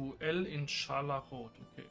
Duell in Scharlachrot, okay.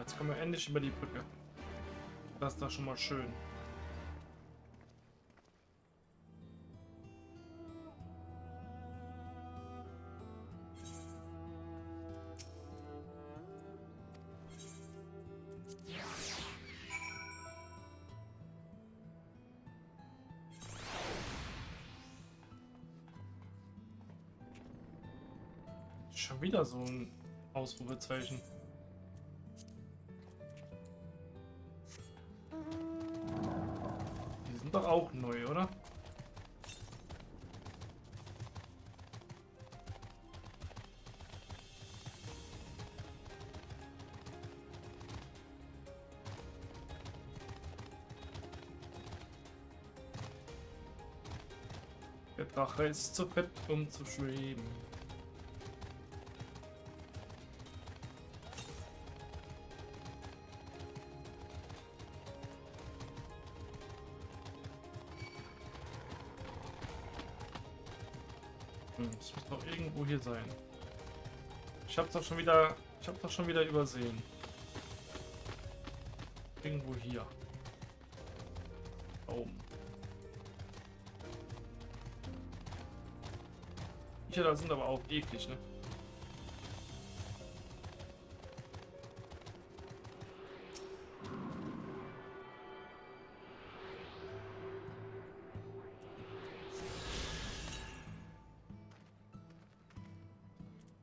Jetzt kommen wir endlich über die Brücke. Das ist doch schon mal schön. Schon wieder so ein Ausrufezeichen. Drache ist zu fett, um zu schweben. Es muss doch irgendwo hier sein. Ich hab's doch schon wieder. Ich hab's doch schon wieder übersehen. Irgendwo hier. Da oben. Da sind aber auch eklig, ne?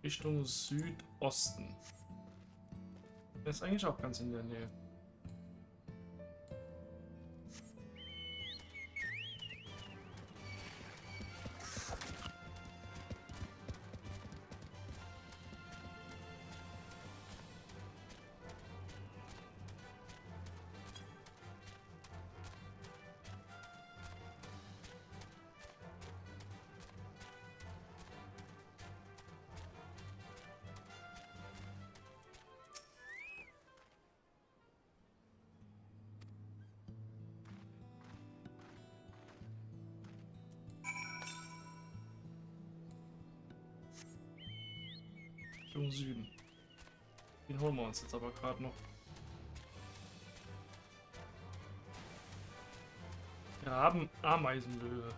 Richtung Südosten. Der ist eigentlich auch ganz in der Nähe. Richtung Süden. Den holen wir uns jetzt aber gerade noch. Graben Ameisenlöwe.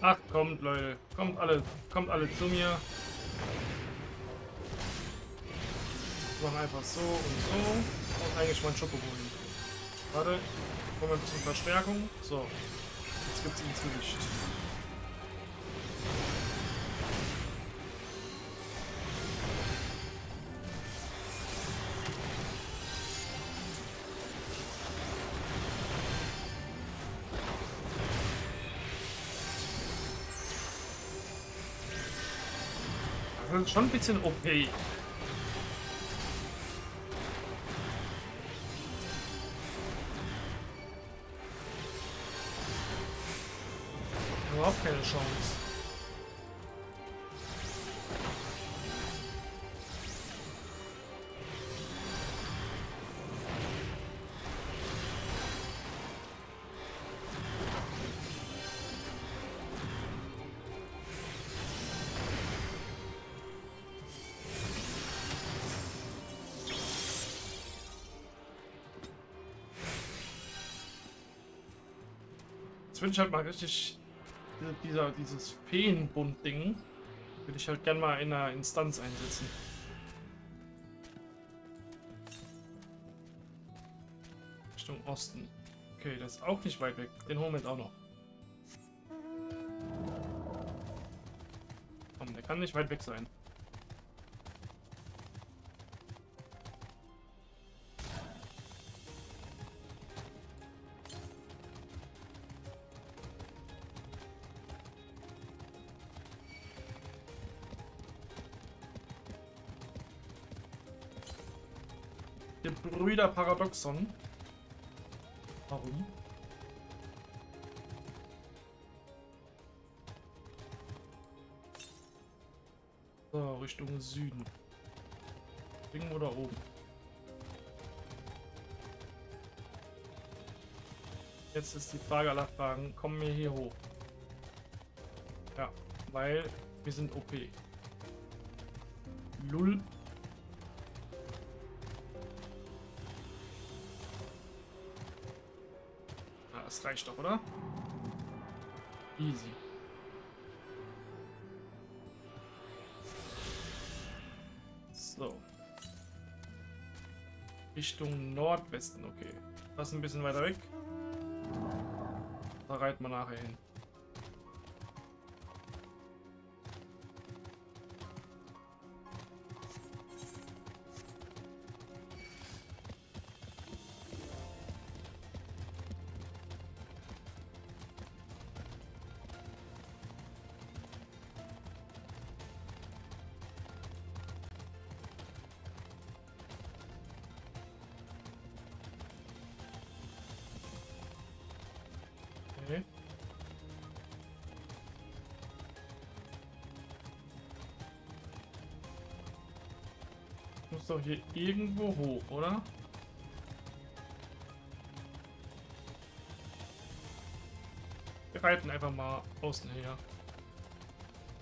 Ach, kommt Leute, kommt alle, kommt alle zu mir. Machen einfach so und so. Und eigentlich mein Schokobohnen. Warte, kommen wir ein bisschen Verstärkung. So, jetzt gibt es ins ist schon ein bisschen OP. überhaupt Chance. Twitch hat mal richtig dieser, dieses Feenbund-Ding würde ich halt gern mal in einer Instanz einsetzen. Richtung Osten. Okay, das ist auch nicht weit weg. Den holen wir jetzt auch noch. Komm, der kann nicht weit weg sein. Der Brüder Paradoxon. Warum? So, Richtung Süden. Springen oder oben? Jetzt ist die Frage aller Fragen, kommen wir hier hoch? Ja, weil wir sind OP. Lull. Das reicht doch, oder? Easy. So. Richtung Nordwesten, okay. Das ist ein bisschen weiter weg. Da reiten wir nachher hin. Okay. Muss doch hier irgendwo hoch, oder? Wir reiten einfach mal außen her.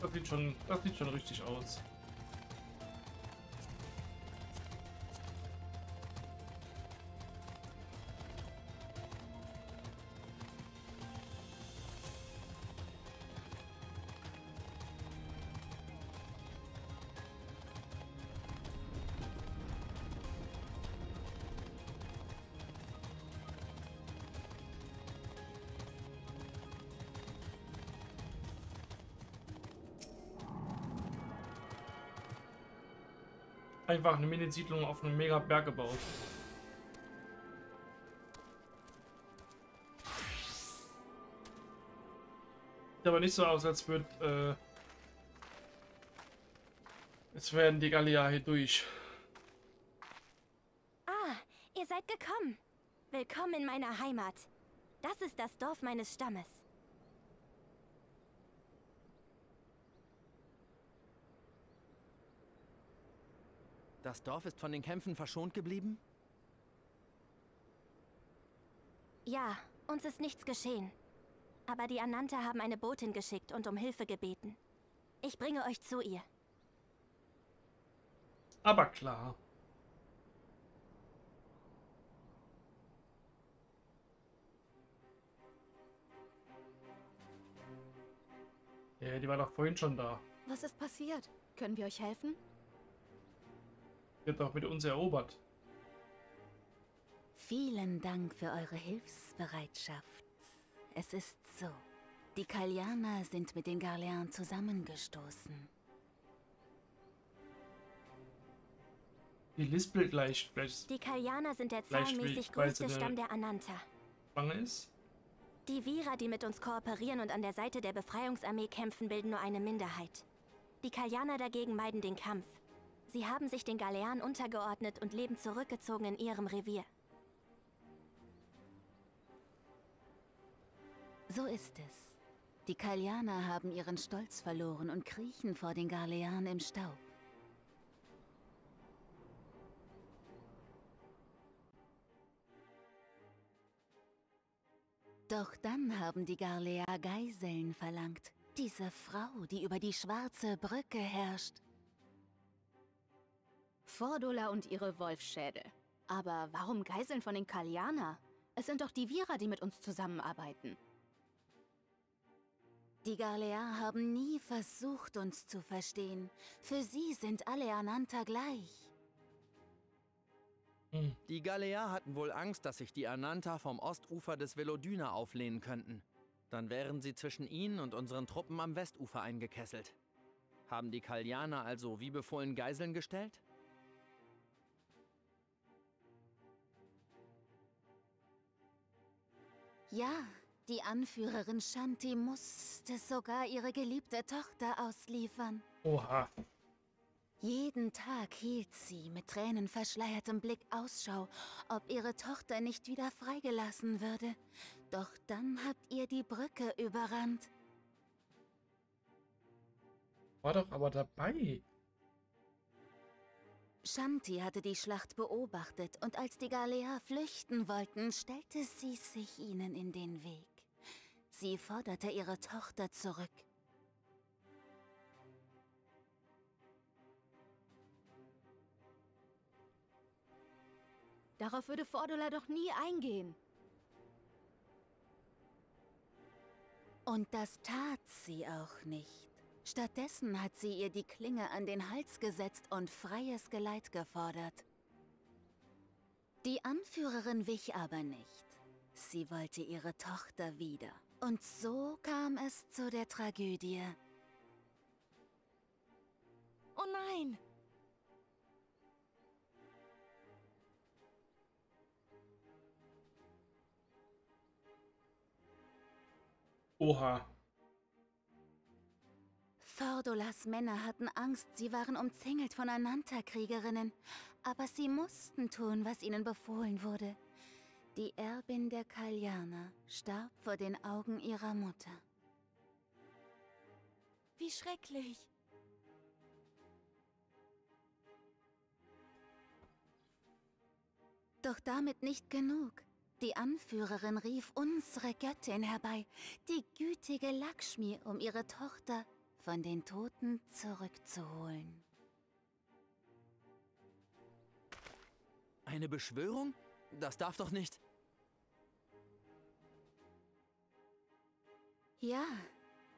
Das sieht schon, das sieht schon richtig aus. Einfach eine Mini-Siedlung auf einem mega Berg gebaut. Sieht aber nicht so aus, als würde äh, Jetzt werden die Gallier hier durch. Ah, ihr seid gekommen. Willkommen in meiner Heimat. Das ist das Dorf meines Stammes. Das Dorf ist von den Kämpfen verschont geblieben? Ja, uns ist nichts geschehen. Aber die Anante haben eine Botin geschickt und um Hilfe gebeten. Ich bringe euch zu ihr. Aber klar. Ja, die war doch vorhin schon da. Was ist passiert? Können wir euch helfen? Hat doch mit uns erobert. Vielen Dank für eure Hilfsbereitschaft. Es ist so. Die Kalyaner sind mit den Garlean zusammengestoßen. Die lispelt gleich, vielleicht Die Kalyaner sind der zahlenmäßig größte Stamm der Ananta. schwanger ist. Die Vira, die mit uns kooperieren und an der Seite der Befreiungsarmee kämpfen, bilden nur eine Minderheit. Die Kalyaner dagegen meiden den Kampf. Sie haben sich den Galeanen untergeordnet und leben zurückgezogen in ihrem Revier. So ist es. Die Kalyaner haben ihren Stolz verloren und kriechen vor den Garlean im Staub. Doch dann haben die Garlea Geiseln verlangt. Diese Frau, die über die schwarze Brücke herrscht. Fordula und ihre Wolfsschädel. Aber warum Geiseln von den Kalianer? Es sind doch die Vira, die mit uns zusammenarbeiten. Die Garlear haben nie versucht, uns zu verstehen. Für sie sind alle Ananta gleich. Hm. Die Galear hatten wohl Angst, dass sich die Ananta vom Ostufer des Velodyna auflehnen könnten. Dann wären sie zwischen ihnen und unseren Truppen am Westufer eingekesselt. Haben die Kaljaner also wie befohlen Geiseln gestellt? Ja, die Anführerin Shanti musste sogar ihre geliebte Tochter ausliefern. Oha. Jeden Tag hielt sie mit tränenverschleiertem Blick Ausschau, ob ihre Tochter nicht wieder freigelassen würde. Doch dann habt ihr die Brücke überrannt. War doch aber dabei. Shanti hatte die Schlacht beobachtet und als die Galea flüchten wollten, stellte sie sich ihnen in den Weg. Sie forderte ihre Tochter zurück. Darauf würde Fordula doch nie eingehen. Und das tat sie auch nicht. Stattdessen hat sie ihr die Klinge an den Hals gesetzt und freies Geleit gefordert. Die Anführerin wich aber nicht. Sie wollte ihre Tochter wieder. Und so kam es zu der Tragödie. Oh nein! Oha. Fordolas Männer hatten Angst, sie waren umzingelt von Ananta-Kriegerinnen. Aber sie mussten tun, was ihnen befohlen wurde. Die Erbin der Kalyana starb vor den Augen ihrer Mutter. Wie schrecklich! Doch damit nicht genug. Die Anführerin rief unsere Göttin herbei, die gütige Lakshmi, um ihre Tochter von den Toten zurückzuholen. Eine Beschwörung? Das darf doch nicht. Ja,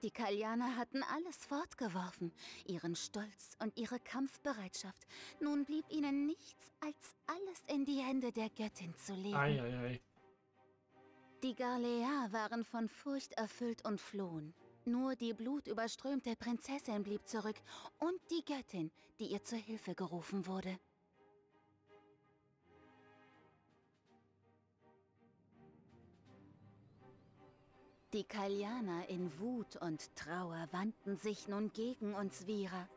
die Kalyaner hatten alles fortgeworfen, ihren Stolz und ihre Kampfbereitschaft. Nun blieb ihnen nichts, als alles in die Hände der Göttin zu legen. Eieiei. Die Garlea waren von Furcht erfüllt und flohen. Nur die blutüberströmte Prinzessin blieb zurück und die Göttin, die ihr zur Hilfe gerufen wurde. Die Kalyaner in Wut und Trauer wandten sich nun gegen uns Vira.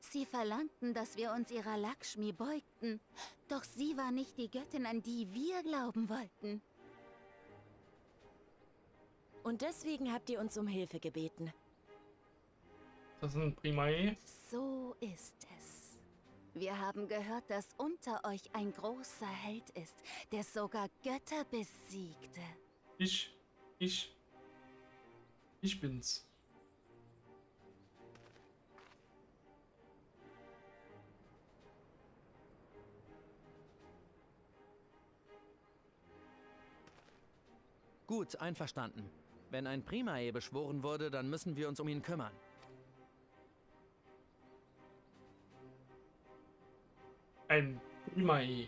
Sie verlangten, dass wir uns ihrer Lakshmi beugten. Doch sie war nicht die Göttin, an die wir glauben wollten. Und deswegen habt ihr uns um Hilfe gebeten. Das ist ein Primae. So ist es. Wir haben gehört, dass unter euch ein großer Held ist, der sogar Götter besiegte. Ich. Ich. Ich bin's. Gut, einverstanden. Wenn ein Primae beschworen wurde, dann müssen wir uns um ihn kümmern. Ein Primae.